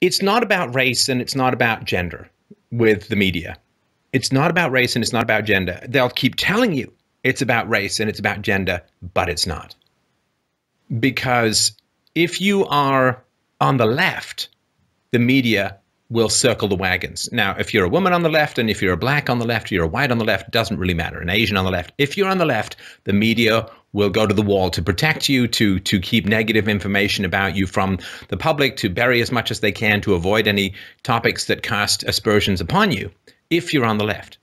it's not about race and it's not about gender with the media. It's not about race and it's not about gender. They'll keep telling you it's about race and it's about gender, but it's not. Because if you are on the left, the media will circle the wagons. Now, if you're a woman on the left and if you're a black on the left, you're a white on the left, doesn't really matter. An Asian on the left. If you're on the left, the media will go to the wall to protect you, to to keep negative information about you from the public, to bury as much as they can to avoid any topics that cast aspersions upon you. If you're on the left,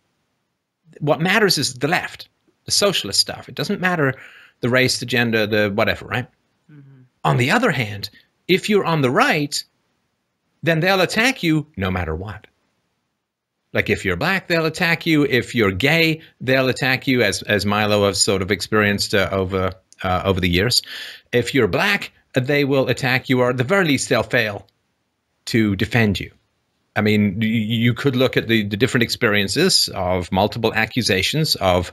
what matters is the left, the socialist stuff. It doesn't matter the race, the gender, the whatever, right? Mm-hmm. On the other hand, if you're on the right, then they'll attack you no matter what. Like if you're black, they'll attack you. If you're gay, they'll attack you, as as Milo has sort of experienced uh, over uh, over the years. If you're black, they will attack you, or at the very least, they'll fail to defend you. I mean, you could look at the, the different experiences of multiple accusations of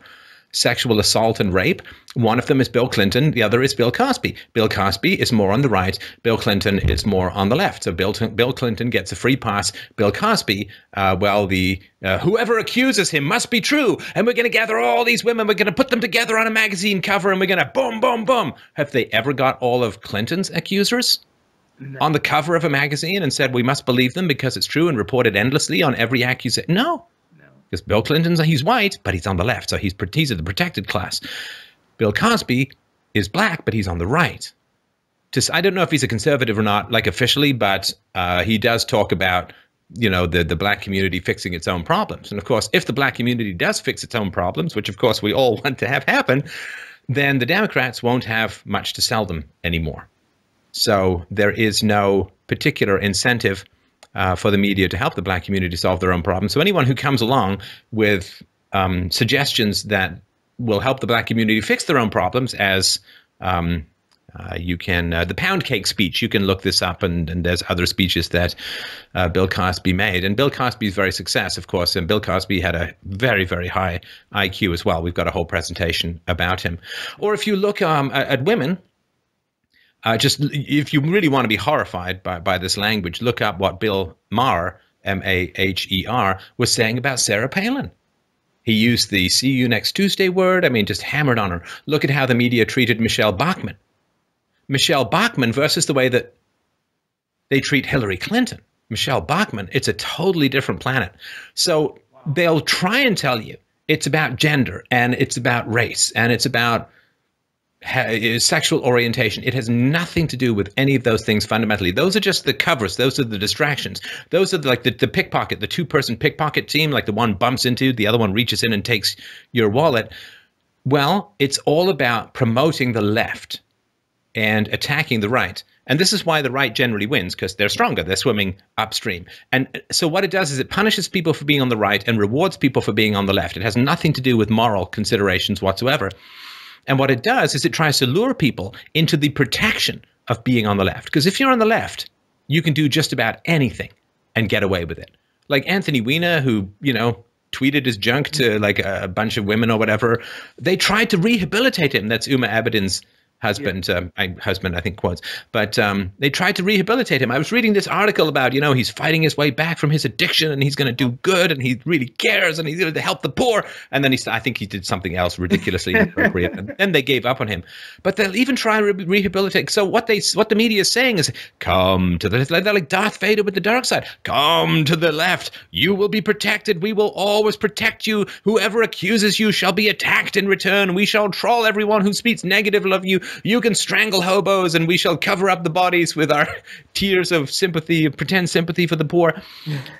sexual assault and rape. One of them is Bill Clinton. The other is Bill Cosby. Bill Cosby is more on the right. Bill Clinton is more on the left. So Bill, Bill Clinton gets a free pass. Bill Cosby, uh, well, the uh, whoever accuses him must be true. And we're going to gather all these women. We're going to put them together on a magazine cover and we're going to boom, boom, boom. Have they ever got all of Clinton's accusers? No. On the cover of a magazine and said we must believe them because it's true and reported endlessly on every accusation. No, because Bill Clinton's he's white, but he's on the left, so he's he's of the protected class. Bill Cosby is black, but he's on the right. Just I don't know if he's a conservative or not, like officially, but uh, he does talk about you know the the black community fixing its own problems. And of course, if the black community does fix its own problems, which of course we all want to have happen, then the Democrats won't have much to sell them anymore. So there is no particular incentive uh, for the media to help the black community solve their own problems. So anyone who comes along with um, suggestions that will help the black community fix their own problems, as um, uh, you can, uh, the pound cake speech, you can look this up, and, and there's other speeches that uh, Bill Cosby made. And Bill Cosby's very success, of course, and Bill Cosby had a very, very high IQ as well. We've got a whole presentation about him. Or if you look um, at, at women, uh, just if you really want to be horrified by, by this language, look up what Bill Maher, M A H E R, was saying about Sarah Palin. He used the see you next Tuesday word. I mean, just hammered on her. Look at how the media treated Michelle Bachmann. Michelle Bachmann versus the way that they treat Hillary Clinton. Michelle Bachmann, it's a totally different planet. So they'll try and tell you it's about gender and it's about race and it's about Eh, sexual orientation. It has nothing to do with any of those things fundamentally. Those are just the covers. Those are the distractions. Those are like the, the pickpocket, the two person pickpocket team, like the one bumps into, the other one reaches in and takes your wallet. Well, it's all about promoting the left and attacking the right. And this is why the right generally wins because they're stronger. They're swimming upstream. And uh, so what it does is it punishes people for being on the right and rewards people for being on the left. It has nothing to do with moral considerations whatsoever. And what it does is it tries to lure people into the protection of being on the left. Because if you're on the left, you can do just about anything and get away with it. Like Anthony Weiner, who, you know, tweeted his junk to like a bunch of women or whatever, they tried to rehabilitate him. That's Huma Abedin's husband, yeah. um, I, husband, I think quotes. But um, they tried to rehabilitate him. I was reading this article about, you know, he's fighting his way back from his addiction and he's going to do good and he really cares and he's going to help the poor. And then he, I think he did something else ridiculously inappropriate. And then they gave up on him. But they'll even try and re- rehabilitate. So what they, what the media is saying is, come to the, they're like Darth Vader with the dark side. Come to the left. You will be protected. We will always protect you. Whoever accuses you shall be attacked in return. We shall troll everyone who speaks negative of you. You can strangle hobos, and we shall cover up the bodies with our tears of sympathy, pretend sympathy for the poor.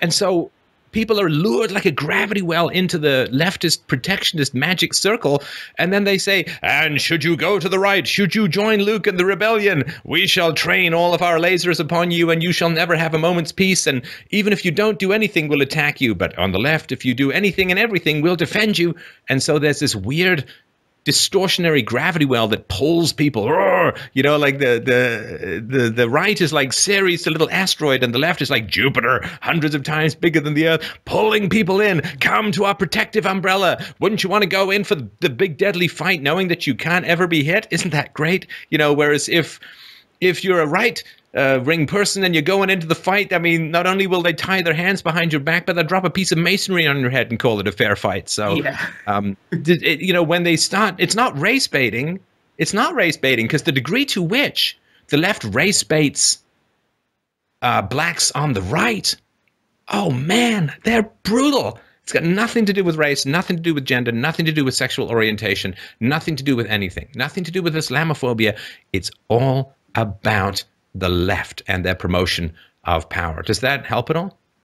And so people are lured like a gravity well into the leftist protectionist magic circle and then they say and should you go to the right should you join luke in the rebellion we shall train all of our lasers upon you and you shall never have a moment's peace and even if you don't do anything we'll attack you but on the left if you do anything and everything we'll defend you and so there's this weird distortionary gravity well that pulls people. You know, like the the the the right is like Ceres, the little asteroid, and the left is like Jupiter, hundreds of times bigger than the Earth, pulling people in. Come to our protective umbrella. Wouldn't you want to go in for the big deadly fight, knowing that you can't ever be hit? Isn't that great? You know, whereas if if you're a right uh, ring person and you're going into the fight, I mean, not only will they tie their hands behind your back, but they'll drop a piece of masonry on your head and call it a fair fight. So, yeah. um, it, you know, when they start, it's not race baiting. It's not race baiting because the degree to which the left race baits uh, blacks on the right, oh man, they're brutal. It's got nothing to do with race, nothing to do with gender, nothing to do with sexual orientation, nothing to do with anything, nothing to do with Islamophobia. It's all about the left and their promotion of power. Does that help at all?